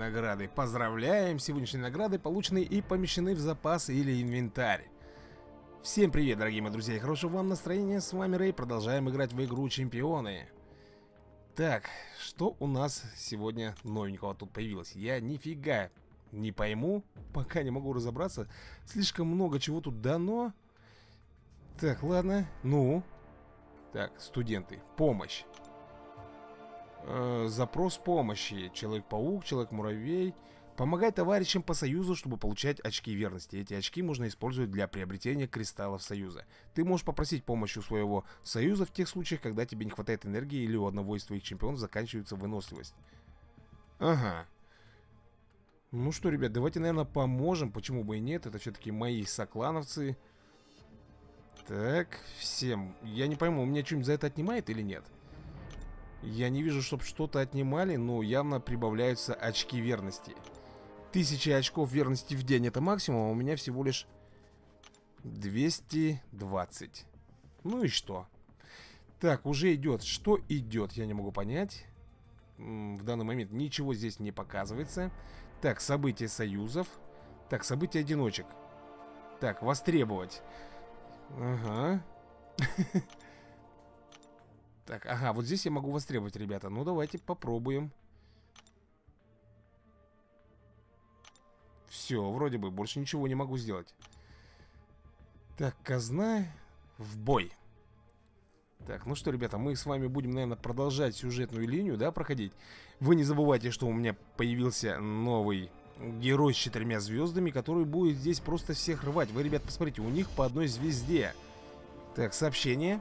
награды. Поздравляем! Сегодняшние награды получены и помещены в запас или инвентарь. Всем привет, дорогие мои друзья, и хорошего вам настроения. С вами Рэй, продолжаем играть в игру Чемпионы. Так, что у нас сегодня новенького тут появилось? Я нифига не пойму, пока не могу разобраться. Слишком много чего тут дано. Так, ладно, ну. Так, студенты, помощь. Э, запрос помощи. Человек-паук, Человек-муравей. Помогай товарищам по союзу, чтобы получать очки верности. Эти очки можно использовать для приобретения кристаллов союза. Ты можешь попросить помощи у своего союза в тех случаях, когда тебе не хватает энергии или у одного из твоих чемпионов заканчивается выносливость. Ага. Ну что, ребят, давайте, наверное, поможем. Почему бы и нет? Это все-таки мои соклановцы. Так, всем. Я не пойму, у меня что-нибудь за это отнимает или нет? Я не вижу, чтобы что-то отнимали, но явно прибавляются очки верности. Тысяча очков верности в день это максимум, а у меня всего лишь 220. Ну и что? Так, уже идет. Что идет, я не могу понять. В данный момент ничего здесь не показывается. Так, события союзов. Так, события одиночек. Так, востребовать. Ага. Так, ага, вот здесь я могу востребовать, ребята. Ну, давайте попробуем. Все, вроде бы, больше ничего не могу сделать. Так, казна в бой. Так, ну что, ребята, мы с вами будем, наверное, продолжать сюжетную линию, да, проходить. Вы не забывайте, что у меня появился новый герой с четырьмя звездами Который будет здесь просто всех рвать. Вы, ребят, посмотрите, у них по одной звезде. Так, сообщение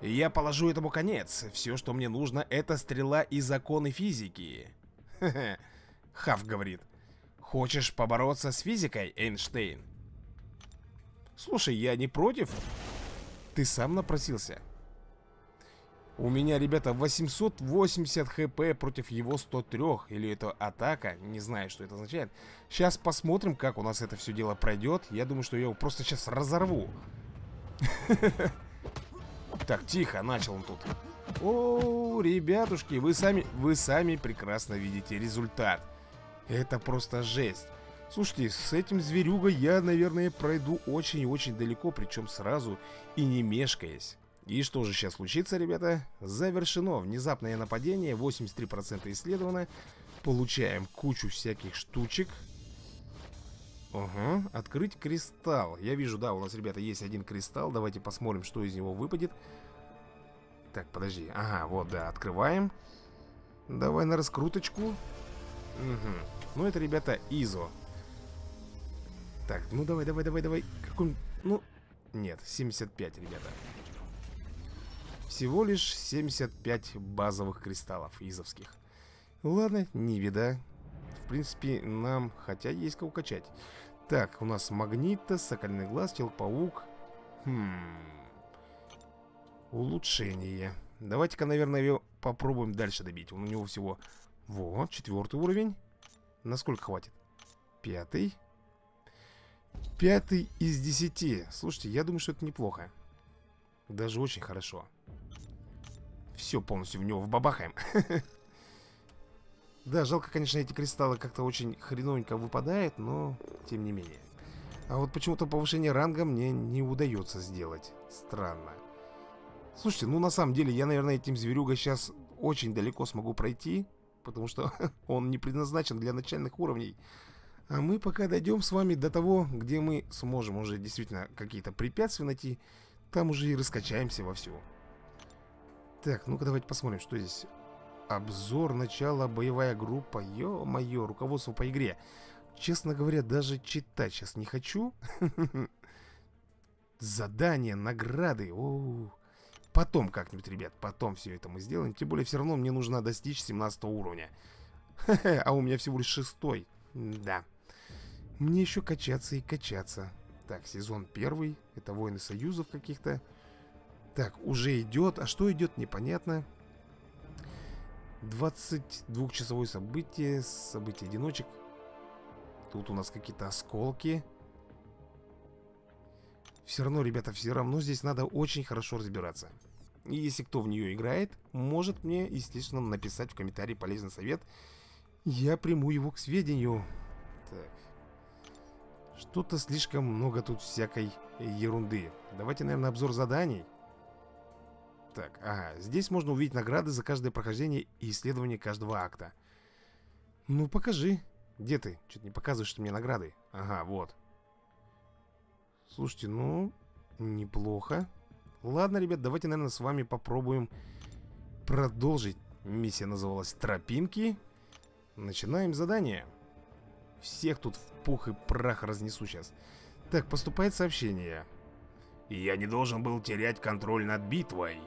Я положу этому конец. Все, что мне нужно, это стрела и законы физики. Хав говорит. Хочешь побороться с физикой, Эйнштейн? Слушай, я не против. Ты сам напросился. У меня, ребята, 880 хп против его 103 Или это атака, не знаю, что это означает. Сейчас посмотрим, как у нас это все дело пройдет Я думаю, что я его просто сейчас разорву Так, тихо, начал он тут О, ребятушки, вы сами, вы сами прекрасно видите результат это просто жесть. Слушайте, с этим зверюгой я, наверное, пройду очень-очень далеко, причем сразу и не мешкаясь. И что же сейчас случится, ребята? Завершено внезапное нападение, 83% исследовано. Получаем кучу всяких штучек. Ага, открыть кристалл. Я вижу, да, у нас, ребята, есть один кристалл. Давайте посмотрим, что из него выпадет. Так, подожди. Ага, вот, да, открываем. Давай на раскруточку. Угу. Ну, это, ребята, ИЗО. Так, ну давай, давай, давай, давай. Какой... Ну, нет, 75, ребята. Всего лишь 75 базовых кристаллов изовских. Ладно, не беда. В принципе, нам хотя есть кого качать. Так, у нас магнита, сокольный глаз, человек-паук. Хм... Улучшение. Давайте-ка, наверное, его попробуем дальше добить. Он у него всего... Вот, четвертый уровень. Насколько хватит? Пятый. Пятый из десяти. Слушайте, я думаю, что это неплохо. Даже очень хорошо. Все полностью в него вбабахаем. Да, жалко, конечно, эти кристаллы как-то очень хреновенько выпадают, но тем не менее. А вот почему-то повышение ранга мне не удается сделать. Странно. Слушайте, ну на самом деле я, наверное, этим зверюгой сейчас очень далеко смогу пройти потому что он не предназначен для начальных уровней. А мы пока дойдем с вами до того, где мы сможем уже действительно какие-то препятствия найти, там уже и раскачаемся вовсю. Так, ну-ка давайте посмотрим, что здесь. Обзор начала боевая группа. Ё-моё, руководство по игре. Честно говоря, даже читать сейчас не хочу. Задания, награды. Потом как-нибудь, ребят, потом все это мы сделаем. Тем более все равно мне нужно достичь 17 уровня. А у меня всего лишь шестой. Да Мне еще качаться и качаться. Так, сезон первый. Это войны союзов каких-то. Так, уже идет А что идет, непонятно 22-часовое событие Событие одиночек Тут у нас какие-то осколки все равно, ребята, все равно здесь надо очень хорошо разбираться. И если кто в нее играет, может мне, естественно, написать в комментарии полезный совет. Я приму его к сведению. Так. Что-то слишком много тут всякой ерунды. Давайте, наверное, обзор заданий. Так, ага. Здесь можно увидеть награды за каждое прохождение и исследование каждого акта. Ну, покажи. Где ты? Что-то не показываешь мне награды. Ага, вот. Слушайте, ну, неплохо. Ладно, ребят, давайте, наверное, с вами попробуем продолжить. Миссия называлась «Тропинки». Начинаем задание. Всех тут в пух и прах разнесу сейчас. Так, поступает сообщение. Я не должен был терять контроль над битвой.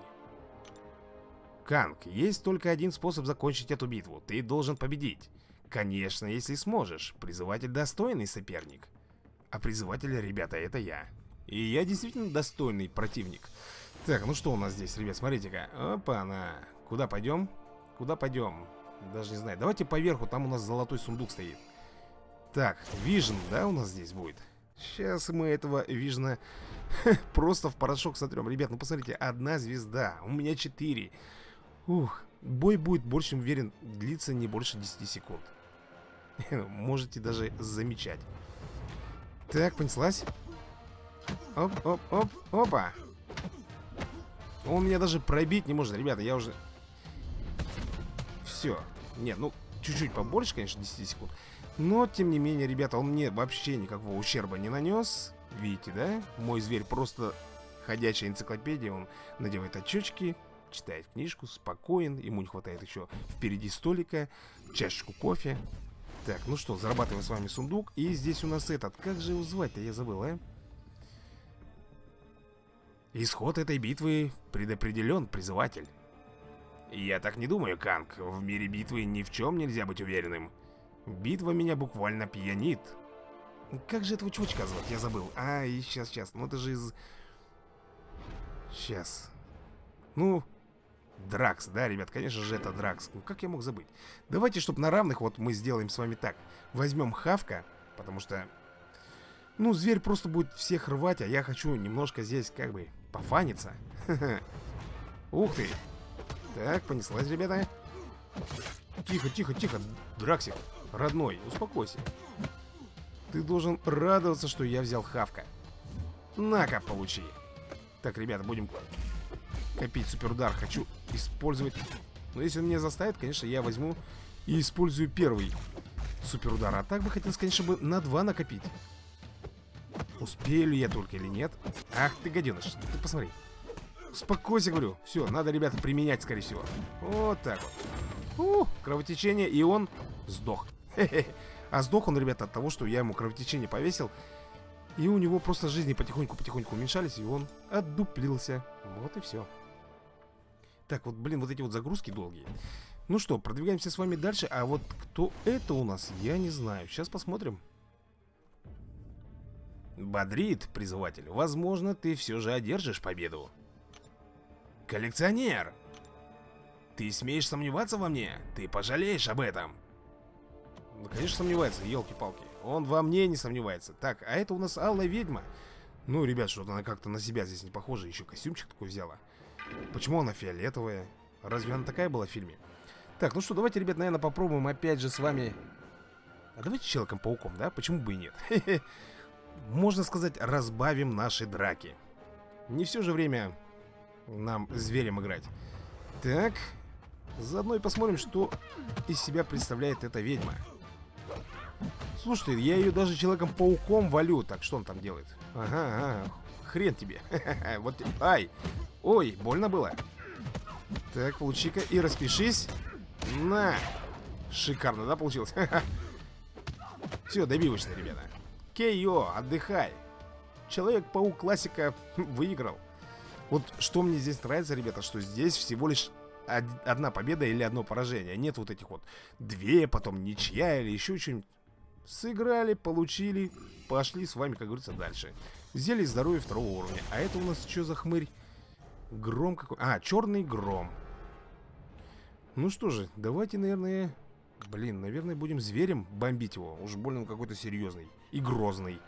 Канг, есть только один способ закончить эту битву. Ты должен победить. Конечно, если сможешь. Призыватель достойный соперник. А призыватель, ребята, это я. И я действительно достойный противник. Так, ну что у нас здесь, ребят, смотрите-ка. Опа-на. Куда пойдем? Куда пойдем? Даже не знаю. Давайте поверху, там у нас золотой сундук стоит. Так, Вижн, да, у нас здесь будет? Сейчас мы этого Вижна просто в порошок сотрем. Ребят, ну посмотрите, одна звезда, у меня четыре. Ух, бой будет, больше уверен, длиться не больше 10 секунд. Можете даже замечать. Так, понеслась. Оп, оп, оп, опа. Он меня даже пробить не может, ребята, я уже... Все. Нет, ну, чуть-чуть побольше, конечно, 10 секунд. Но, тем не менее, ребята, он мне вообще никакого ущерба не нанес. Видите, да? Мой зверь просто ходячая энциклопедия. Он надевает очечки, читает книжку, спокоен. Ему не хватает еще впереди столика, чашечку кофе. Так, ну что, зарабатываем с вами сундук. И здесь у нас этот. Как же его звать-то, я забыл, а? Исход этой битвы предопределен, призыватель. Я так не думаю, Канг. В мире битвы ни в чем нельзя быть уверенным. Битва меня буквально пьянит. Как же этого чувачка звать? Я забыл. А, и сейчас, сейчас. Ну это же из... Сейчас. Ну, Дракс, да, ребят, конечно же это Дракс. Ну как я мог забыть? Давайте, чтобы на равных, вот мы сделаем с вами так. Возьмем Хавка, потому что... Ну, зверь просто будет всех рвать, а я хочу немножко здесь как бы пофаниться. Ух ты! Так, понеслась, ребята. Тихо, тихо, тихо, Драксик, родной, успокойся. Ты должен радоваться, что я взял Хавка. На-ка, получи. Так, ребята, будем копить суперудар. Хочу использовать... Но если он меня заставит, конечно, я возьму и использую первый суперудар. А так бы хотелось, конечно, бы на два накопить. Успею ли я только или нет? Ах ты, гаденыш, ты посмотри. Успокойся, говорю. Все, надо, ребята, применять, скорее всего. Вот так вот. У, кровотечение, и он сдох. А сдох он, ребята, от того, что я ему кровотечение повесил. И у него просто жизни потихоньку-потихоньку уменьшались, и он отдуплился. Вот и все. Так, вот, блин, вот эти вот загрузки долгие. Ну что, продвигаемся с вами дальше. А вот кто это у нас, я не знаю. Сейчас посмотрим. Бодрит, призыватель. Возможно, ты все же одержишь победу. Коллекционер! Ты смеешь сомневаться во мне? Ты пожалеешь об этом. Ну, конечно, сомневается, елки-палки. Он во мне не сомневается. Так, а это у нас Алла Ведьма. Ну, ребят, что-то она как-то на себя здесь не похожа. Еще костюмчик такой взяла. Почему она фиолетовая? Разве она такая была в фильме? Так, ну что, давайте, ребят, наверное, попробуем опять же с вами... А давайте Человеком-пауком, да? Почему бы и нет? Можно сказать, разбавим наши драки. Не все же время нам зверем играть. Так, заодно и посмотрим, что из себя представляет эта ведьма. Слушайте, я ее даже Человеком-пауком валю. Так, что он там делает? Ага, ага, хрен тебе. вот, ай, ой, больно было. Так, получи-ка и распишись. На. Шикарно, да, получилось? Все, добивочно, ребята. Кейо, отдыхай. Человек-паук классика выиграл. Вот что мне здесь нравится, ребята, что здесь всего лишь одна победа или одно поражение. Нет вот этих вот две, потом ничья или еще что-нибудь. Сыграли, получили, пошли с вами, как говорится, дальше. Зелье здоровья второго уровня. А это у нас что за хмырь? Гром какой? А, черный гром. Ну что же, давайте, наверное... Блин, наверное, будем зверем бомбить его. Уж больно он какой-то серьезный и грозный.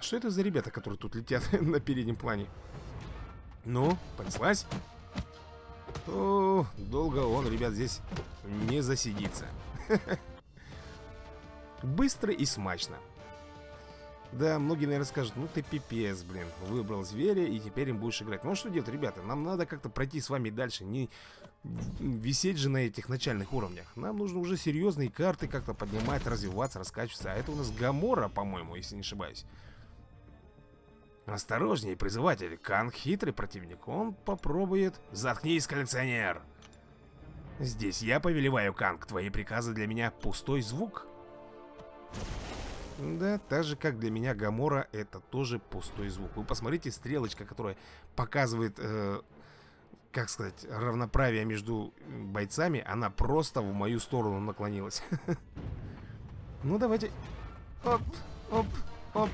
Что это за ребята, которые тут летят на переднем плане? Ну, понеслась? О, долго он, ребят, здесь не засидится. Быстро и смачно. Да, многие, наверное, скажут, ну ты пипец, блин, выбрал зверя и теперь им будешь играть. Ну что делать, ребята, нам надо как-то пройти с вами дальше, не висеть же на этих начальных уровнях. Нам нужно уже серьезные карты как-то поднимать, развиваться, раскачиваться. А это у нас Гамора, по-моему, если не ошибаюсь. Осторожней, призыватель. Канг хитрый противник. Он попробует... Заткнись, коллекционер! Здесь я повелеваю, Канг. Твои приказы для меня пустой звук. Да, так же, как для меня Гамора, это тоже пустой звук. Вы посмотрите, стрелочка, которая показывает, э, как сказать, равноправие между бойцами, она просто в мою сторону наклонилась. Ну, давайте. Оп, оп, оп,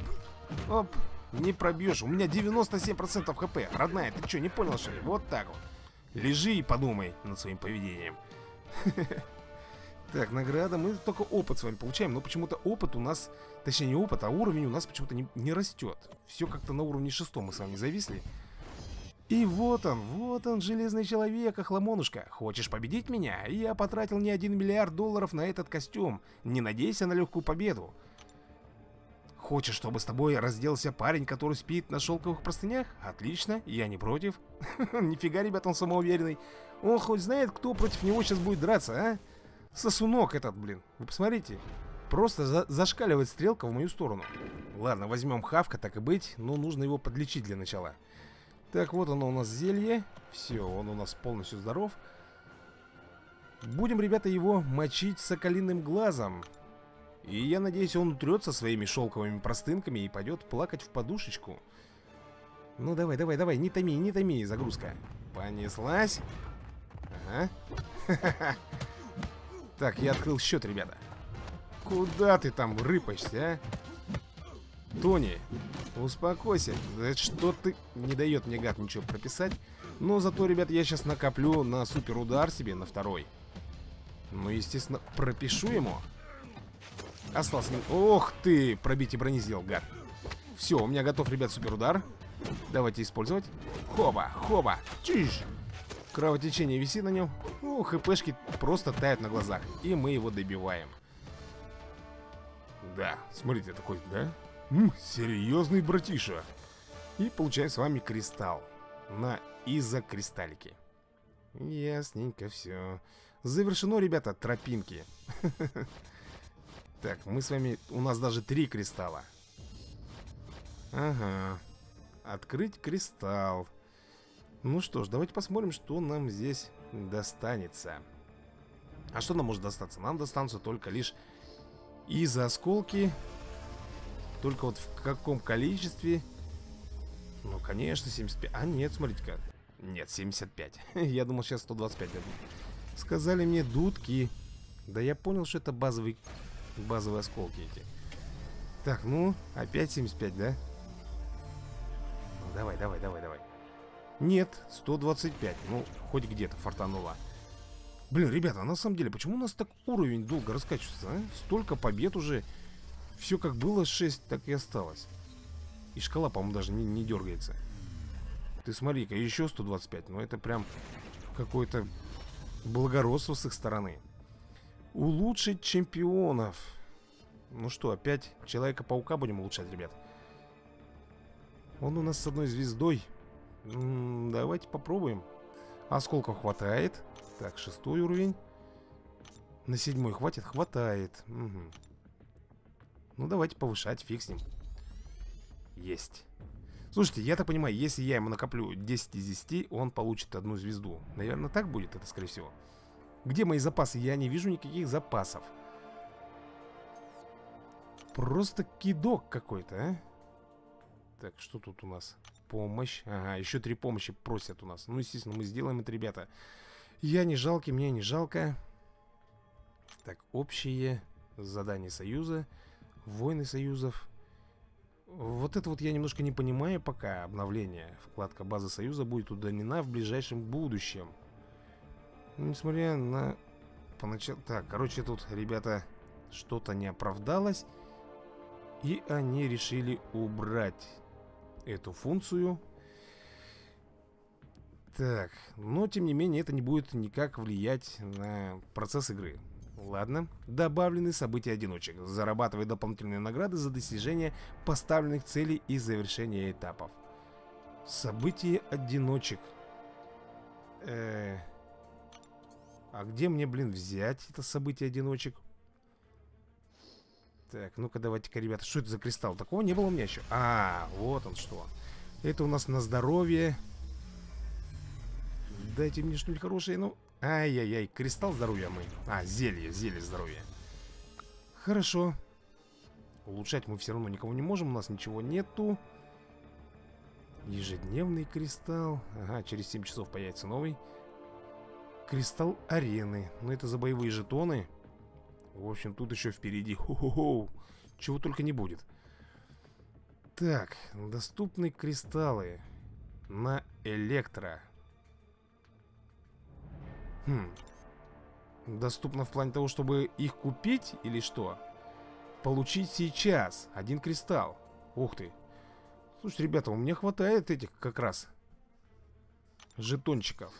оп. Не пробьешь. У меня 97% хп. Родная, ты что, не понял, что ли? Вот так вот. Лежи и подумай над своим поведением. Так, награда. Мы только опыт с вами получаем, но почему-то опыт у нас, точнее не опыт, а уровень у нас почему-то не, не растет. Все как-то на уровне шестом мы с вами зависли. И вот он, вот он, железный человек, охламонушка. Хочешь победить меня? Я потратил не один миллиард долларов на этот костюм. Не надейся на легкую победу. Хочешь, чтобы с тобой разделался парень, который спит на шелковых простынях? Отлично, я не против. Нифига, ребят, он самоуверенный. Он хоть знает, кто против него сейчас будет драться, а? Сосунок этот, блин. Вы посмотрите. Просто за зашкаливает стрелка в мою сторону. Ладно, возьмем Хавка, так и быть. Но нужно его подлечить для начала. Так, вот оно у нас зелье. Все, он у нас полностью здоров. Будем, ребята, его мочить соколиным глазом. И я надеюсь, он утрется своими шелковыми простынками и пойдет плакать в подушечку. Ну, давай, давай, давай, не томи, не томи, загрузка. Понеслась. Ага. Так, я открыл счет, ребята. Куда ты там рыпаешься, а? Тони, успокойся. Да что ты... Не дает мне гад ничего прописать. Но зато, ребят, я сейчас накоплю на супер удар себе, на второй. Ну, естественно, пропишу ему. Остался... Ох ты! Пробить и брони сделал, гад. Все, у меня готов, ребят, супер удар. Давайте использовать. Хоба, хоба. Чиж. Кровотечение висит на нем. Ну, хпшки просто тают на глазах. И мы его добиваем. Да, смотрите, такой, да? М, серьезный братиша. И получаем с вами кристалл. На изокристаллике. Ясненько все. Завершено, ребята, тропинки. Так, мы с вами... У нас даже три кристалла. Ага. Открыть кристалл. Ну что ж, давайте посмотрим, что нам здесь достанется. А что нам может достаться? Нам достанутся только лишь из осколки. Только вот в каком количестве? Ну, конечно, 75. А, нет, смотрите-ка. Нет, 75. я думал, сейчас 125 дадут. Сказали мне дудки. Да я понял, что это базовый, базовые осколки эти. Так, ну, опять 75, да? Ну, давай, давай, давай, давай. Нет, 125. Ну, хоть где-то фартануло. Блин, ребята, на самом деле, почему у нас так уровень долго раскачивается, а? Столько побед уже. Все как было 6, так и осталось. И шкала, по-моему, даже не, не дергается. Ты смотри-ка, еще 125. Ну, это прям какое-то благородство с их стороны. Улучшить чемпионов. Ну что, опять Человека-паука будем улучшать, ребят? Он у нас с одной звездой Давайте попробуем. Осколков хватает. Так, шестой уровень. На седьмой хватит? Хватает. Угу. Ну, давайте повышать, фиг с ним. Есть. Слушайте, я так понимаю, если я ему накоплю 10 из 10, он получит одну звезду. Наверное, так будет это, скорее всего. Где мои запасы? Я не вижу никаких запасов. Просто кидок какой-то, а? Так, что тут у нас? Помощь. Ага, еще три помощи просят у нас. Ну, естественно, мы сделаем это, ребята. Я не жалкий, мне не жалко. Так, общие задания Союза. Войны Союзов. Вот это вот я немножко не понимаю пока обновление. Вкладка базы Союза будет удалена в ближайшем будущем. Несмотря на... Поначалу... Так, короче, тут, ребята, что-то не оправдалось. И они решили убрать эту функцию. Так, но тем не менее это не будет никак влиять на процесс игры. Ладно, добавлены события одиночек. Зарабатывай дополнительные награды за достижение поставленных целей и завершение этапов. События одиночек. Э а где мне, блин, взять это событие одиночек? Так, ну-ка давайте-ка, ребята, что это за кристалл? Такого не было у меня еще. А, вот он что. Это у нас на здоровье. Дайте мне что-нибудь хорошее, ну... Ай-яй-яй, кристалл здоровья мы. А, зелье, зелье здоровья. Хорошо. Улучшать мы все равно никого не можем, у нас ничего нету. Ежедневный кристалл. Ага, через 7 часов появится новый. Кристалл арены. Ну, это за боевые жетоны. В общем, тут еще впереди. Хо-хо-хо. Чего только не будет. Так, доступны кристаллы на электро. Хм. Доступно в плане того, чтобы их купить или что? Получить сейчас один кристалл. Ух ты. Слушай, ребята, у меня хватает этих как раз жетончиков.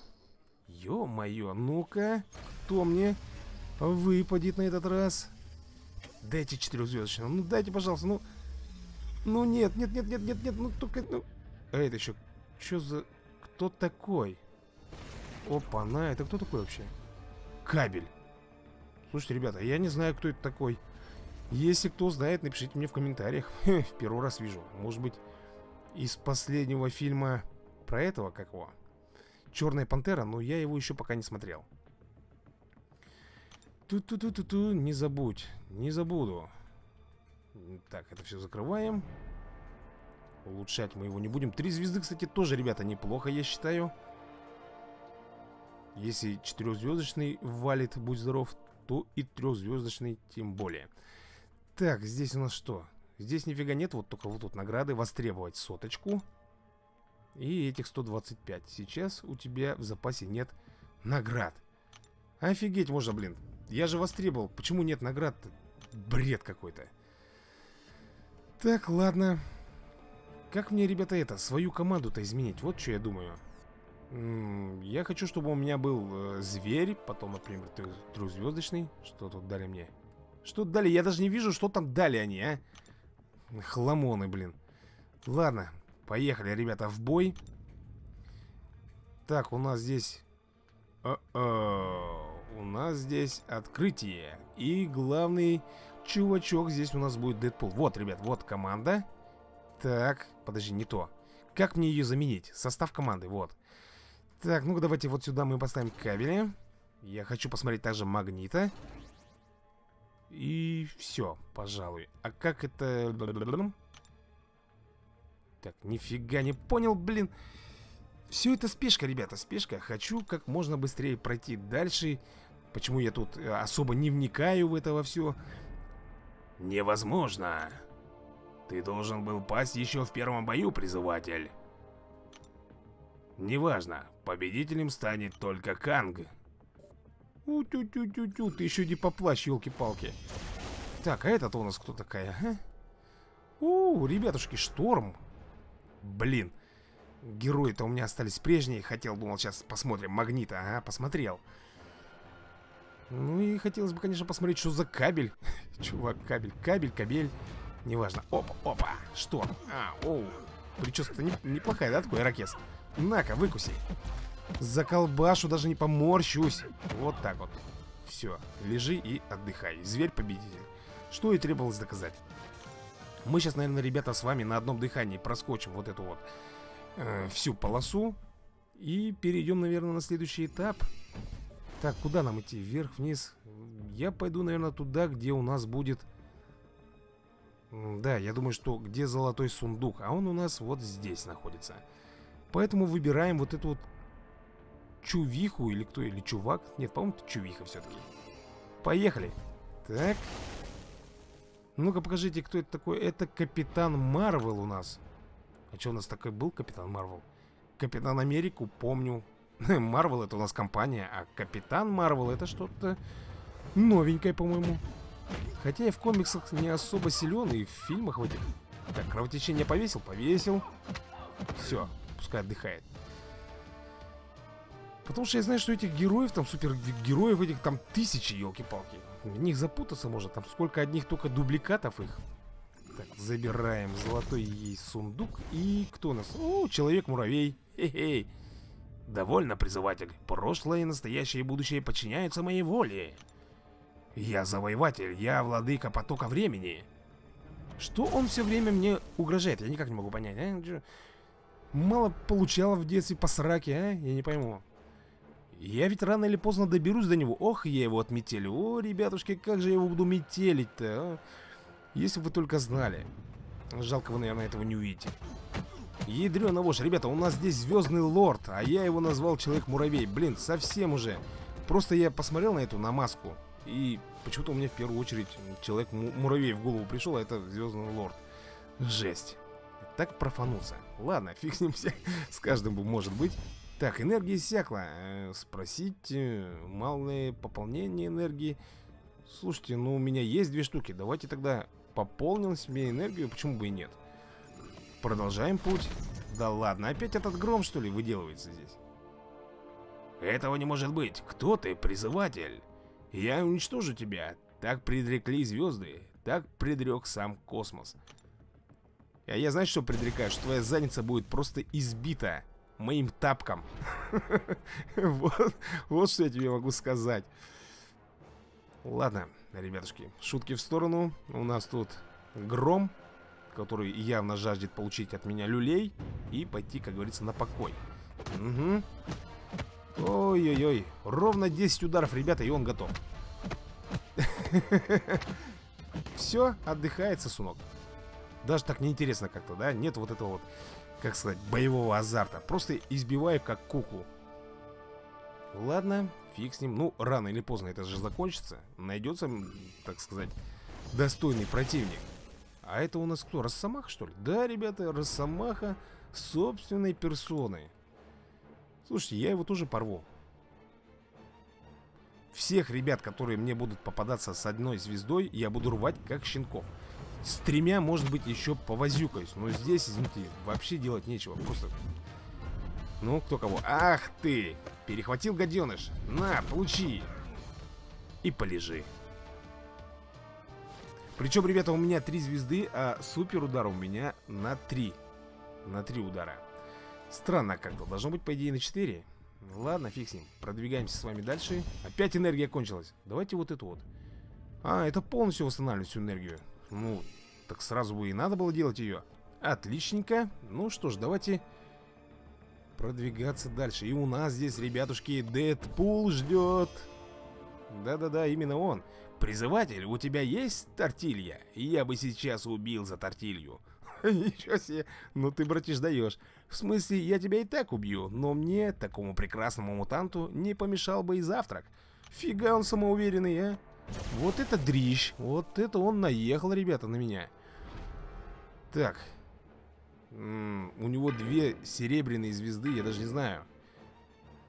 Ё-моё, ну-ка, кто мне выпадет на этот раз? Дайте четырехзвездочного. Ну дайте, пожалуйста, ну... Ну нет, нет, нет, нет, нет, нет, ну только... Ну... А это еще... Что за... Кто такой? Опа, на, это кто такой вообще? Кабель. Слушайте, ребята, я не знаю, кто это такой. Если кто знает, напишите мне в комментариях. в первый раз вижу. Может быть, из последнего фильма про этого, как его? Черная пантера, но я его еще пока не смотрел. Ту-ту-ту-ту-ту, не забудь, не забуду. Так, это все закрываем. Улучшать мы его не будем. Три звезды, кстати, тоже, ребята, неплохо, я считаю. Если четырехзвездочный валит, будь здоров, то и трехзвездочный тем более. Так, здесь у нас что? Здесь нифига нет, вот только вот тут награды. Востребовать соточку. И этих 125. Сейчас у тебя в запасе нет наград. Офигеть можно, блин. Я же востребовал. Почему нет наград -то? Бред какой-то. Так, ладно. Как мне, ребята, это, свою команду-то изменить? Вот что я думаю. Я хочу, чтобы у меня был э, зверь, потом, например, трехзвездочный. Что тут дали мне? Что дали? Я даже не вижу, что там дали они, а. Хламоны, блин. Ладно, поехали, ребята, в бой. Так, у нас здесь... О -о, у нас здесь открытие. И главный чувачок здесь у нас будет Дэдпул. Вот, ребят, вот команда. Так, подожди, не то. Как мне ее заменить? Состав команды, вот. Так, ну-ка давайте вот сюда мы поставим кабели. Я хочу посмотреть также магнита. И все, пожалуй. А как это... Так, нифига не понял, блин. Все это спешка, ребята, спешка. Хочу как можно быстрее пройти дальше. Почему я тут э, особо не вникаю в это во все? Невозможно. Ты должен был пасть еще в первом бою, призыватель. Неважно, победителем станет только Канг. У-тю-тю-тю-тю, ты еще не поплачь, елки-палки. Так, а это-то у нас кто такая, а? У, ребятушки, шторм. Блин, герои-то у меня остались прежние. Хотел, думал, сейчас посмотрим магнита. Ага, посмотрел. Ну и хотелось бы, конечно, посмотреть, что за кабель. Чувак, кабель, кабель, кабель. Неважно. Опа, опа, шторм. А, оу. Прическа-то не, неплохая, да, такой ракет? На-ка, выкуси. За колбашу даже не поморщусь. Вот так вот. Все, лежи и отдыхай. Зверь-победитель. Что и требовалось доказать. Мы сейчас, наверное, ребята, с вами на одном дыхании проскочим вот эту вот э, всю полосу. И перейдем, наверное, на следующий этап. Так, куда нам идти? Вверх, вниз? Я пойду, наверное, туда, где у нас будет... Да, я думаю, что где золотой сундук. А он у нас вот здесь находится. Поэтому выбираем вот эту вот чувиху или кто, или чувак. Нет, по-моему, это чувиха все-таки. Поехали. Так. Ну-ка, покажите, кто это такой. Это Капитан Марвел у нас. А что у нас такой был Капитан Марвел? Капитан Америку, помню. Марвел это у нас компания, а Капитан Марвел это что-то новенькое, по-моему. Хотя я в комиксах не особо силен, и в фильмах в этих. Так, кровотечение повесил? Повесил. Все, пускай отдыхает. Потому что я знаю, что этих героев, там, супергероев этих там тысячи, елки-палки. В них запутаться может, там сколько одних только дубликатов их. Так, забираем золотой ей сундук. И кто у нас? О, человек-муравей. Хе-хей. Довольно, призыватель. Прошлое, настоящее и будущее подчиняются моей воле. Я завоеватель, я владыка потока времени. Что он все время мне угрожает? Я никак не могу понять, а? Мало получала в детстве по сраке, а? Я не пойму. Я ведь рано или поздно доберусь до него. Ох, я его отметелю. О, ребятушки, как же я его буду метелить-то, а? Если бы вы только знали. Жалко, вы, наверное, этого не увидите. Ядрёна вошь, ребята, у нас здесь Звездный Лорд, а я его назвал Человек-муравей. Блин, совсем уже. Просто я посмотрел на эту на маску, и почему-то у меня в первую очередь Человек-муравей в голову пришел, а это Звездный Лорд. Жесть. Так профануться. Ладно, фиг с каждым может быть. Так, энергия иссякла. Э, спросить, э, малое пополнение энергии. Слушайте, ну у меня есть две штуки. Давайте тогда пополним себе энергию, почему бы и нет. Продолжаем путь. Да ладно, опять этот гром, что ли, выделывается здесь? Этого не может быть. Кто ты, призыватель? Я уничтожу тебя. Так предрекли звезды. Так предрек сам космос. А я знаешь, что предрекаю? Что твоя задница будет просто избита моим тапком. вот, вот что я тебе могу сказать. Ладно, ребятушки, шутки в сторону. У нас тут гром который явно жаждет получить от меня люлей и пойти, как говорится, на покой. Угу. Ой-ой-ой. Ровно 10 ударов, ребята, и он готов. Все, отдыхает сосунок. Даже так неинтересно как-то, да? Нет вот этого вот, как сказать, боевого азарта. Просто избиваю как куклу. Ладно, фиг с ним. Ну, рано или поздно это же закончится. Найдется, так сказать, достойный противник. А это у нас кто? Росомаха, что ли? Да, ребята, Росомаха собственной персоной. Слушайте, я его тоже порву. Всех ребят, которые мне будут попадаться с одной звездой, я буду рвать как щенков. С тремя, может быть, еще повозюкаюсь. Но здесь, извините, вообще делать нечего. Просто... Ну, кто кого? Ах ты! Перехватил гаденыш. На, получи. И полежи. Причем, ребята, у меня три звезды, а супер удар у меня на три. На три удара. Странно как-то. Должно быть, по идее, на 4. Ладно, фиг с ним. Продвигаемся с вами дальше. Опять энергия кончилась. Давайте вот эту вот. А, это полностью восстанавливает всю энергию. Ну, так сразу бы и надо было делать ее. Отличненько. Ну что ж, давайте продвигаться дальше. И у нас здесь, ребятушки, Дэдпул ждет. Да-да-да, именно он. «Призыватель, у тебя есть тортилья? Я бы сейчас убил за тортилью». Ничего себе, ну ты, братиш, даешь. В смысле, я тебя и так убью, но мне, такому прекрасному мутанту, не помешал бы и завтрак. Фига он самоуверенный, а? Вот это дрищ, вот это он наехал, ребята, на меня. Так. М -м, у него две серебряные звезды, я даже не знаю.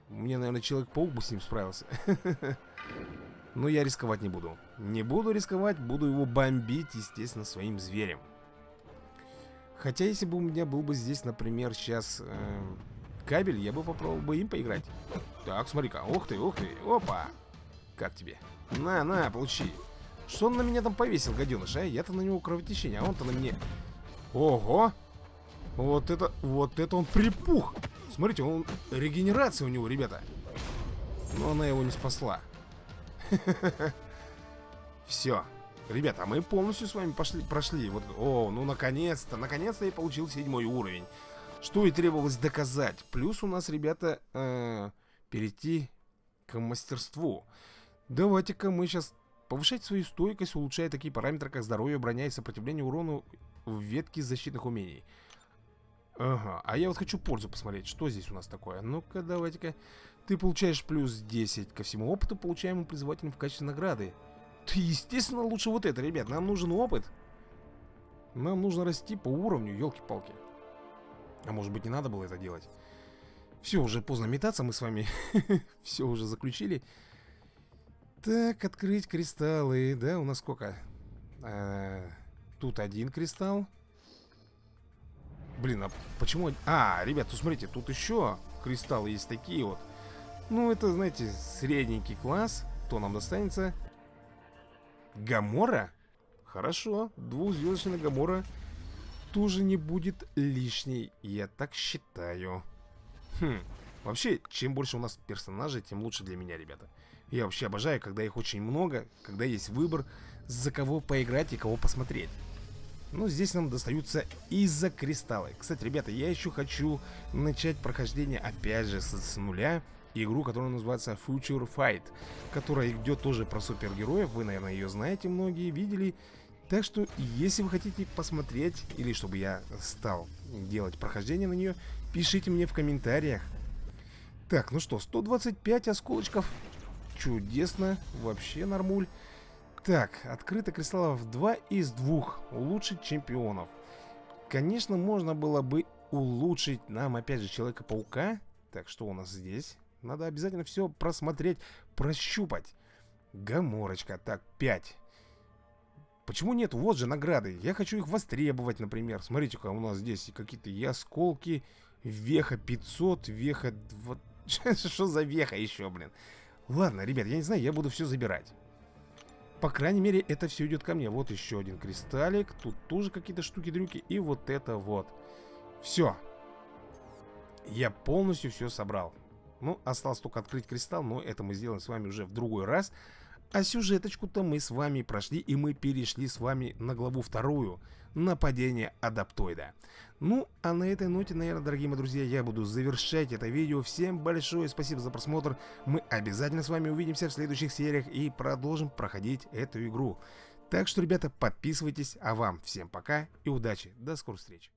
Мне, наверное, Человек-паук бы с ним справился. Но я рисковать не буду. Не буду рисковать, буду его бомбить, естественно, своим зверем. Хотя, если бы у меня был бы здесь, например, сейчас э, кабель, я бы попробовал бы им поиграть. Так, смотри-ка, ух ты, ух ты, опа! Как тебе? На, на, получи. Что он на меня там повесил, гаденыш, а? Я-то на него кровотечение, а он-то на мне... Ого! Вот это, вот это он припух! Смотрите, он... Регенерация у него, ребята. Но она его не спасла. Все. Ребята, мы полностью с вами пошли, прошли. Вот, о, ну наконец-то, наконец-то я получил седьмой уровень. Что и требовалось доказать. Плюс у нас, ребята, э, перейти к мастерству. Давайте-ка мы сейчас повышать свою стойкость, улучшая такие параметры, как здоровье, броня и сопротивление урону в ветке защитных умений. Ага, а я вот хочу пользу посмотреть, что здесь у нас такое. Ну-ка, давайте-ка. Ты получаешь плюс 10 ко всему опыту, получаемому призывателем в качестве награды. Ты, естественно, лучше вот это, ребят. Нам нужен опыт. Нам нужно расти по уровню, елки-палки. А может быть, не надо было это делать? Все, уже поздно метаться, мы с вами все уже заключили. Так, открыть кристаллы. Да, у нас сколько? А, тут один кристалл. Блин, а почему... А, ребят, тут смотрите, тут еще кристаллы есть такие вот. Ну, это, знаете, средненький класс. Кто нам достанется? Гамора? Хорошо, двухзвездочная Гамора тоже не будет лишней, я так считаю. Хм, вообще, чем больше у нас персонажей, тем лучше для меня, ребята. Я вообще обожаю, когда их очень много, когда есть выбор, за кого поиграть и кого посмотреть. Ну, здесь нам достаются из-за кристаллы. Кстати, ребята, я еще хочу начать прохождение, опять же, с, с нуля. Игру, которая называется Future Fight, которая идет тоже про супергероев. Вы, наверное, ее знаете, многие видели. Так что, если вы хотите посмотреть, или чтобы я стал делать прохождение на нее, пишите мне в комментариях. Так, ну что, 125 осколочков. Чудесно, вообще нормуль. Так, открыто кристаллов 2 из 2. Улучшить чемпионов. Конечно, можно было бы улучшить нам, опять же, Человека-паука. Так, что у нас здесь? Надо обязательно все просмотреть, прощупать. Гаморочка. Так, 5. Почему нет? Вот же награды. Я хочу их востребовать, например. Смотрите-ка, у нас здесь какие-то и осколки. Веха 500, веха... Что за веха еще, блин? Ладно, ребят, я не знаю, я буду все забирать. По крайней мере, это все идет ко мне. Вот еще один кристаллик. Тут тоже какие-то штуки-дрюки. И вот это вот. Все. Я полностью все собрал. Ну, осталось только открыть кристалл, но это мы сделаем с вами уже в другой раз. А сюжеточку-то мы с вами прошли, и мы перешли с вами на главу вторую. Нападение адаптоида. Ну, а на этой ноте, наверное, дорогие мои друзья, я буду завершать это видео. Всем большое спасибо за просмотр. Мы обязательно с вами увидимся в следующих сериях и продолжим проходить эту игру. Так что, ребята, подписывайтесь. А вам всем пока и удачи. До скорых встреч.